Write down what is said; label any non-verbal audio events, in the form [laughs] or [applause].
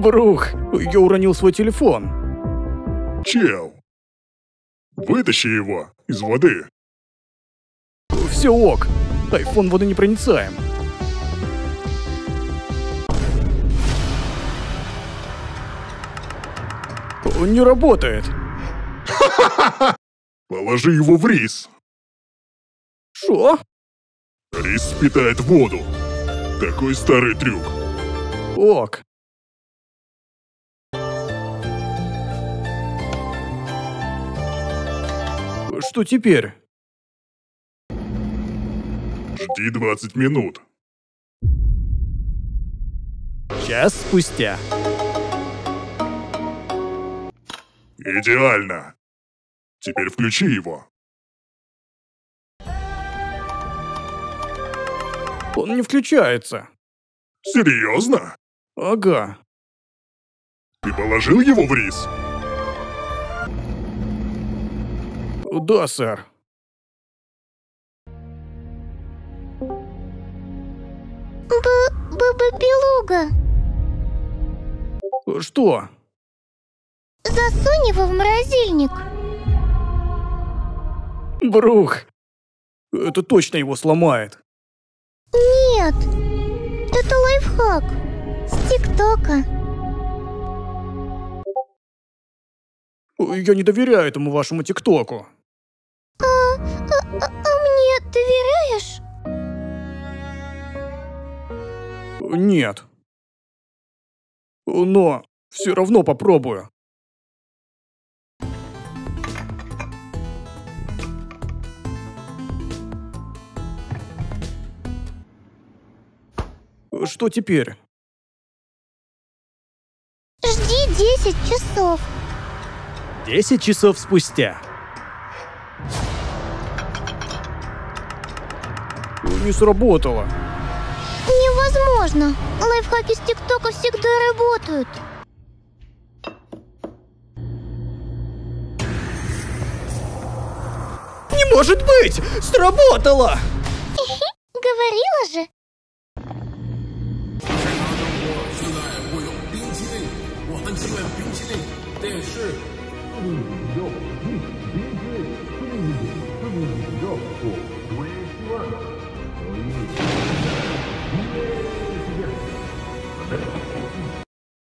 Брух, я уронил свой телефон. Чел, вытащи его из воды. Все ок. Айфон водонепроницаем. Он не работает. [laughs] Положи его в рис. Шо? Рис впитает воду. Такой старый трюк. Ок. Что теперь? Жди 20 минут. Час спустя. Идеально. Теперь включи его. Он не включается. Серьезно? Ага. Ты положил его в рис? Да, сэр. Б-б-белуга, Что? засунь его в морозильник. Брух. Это точно его сломает. Нет, это лайфхак с ТикТока. Я не доверяю этому вашему ТикТоку. А, а, мне доверяешь? Нет. Но все равно попробую. Что теперь? Жди 10 часов. 10 часов спустя. Не сработало. Невозможно. Лайфхаки с ТикТока всегда работают. Не может быть! Сработало! Говорила же.